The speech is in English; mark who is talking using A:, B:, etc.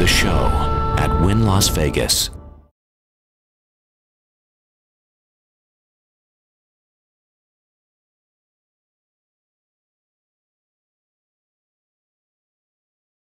A: The show at Win Las Vegas.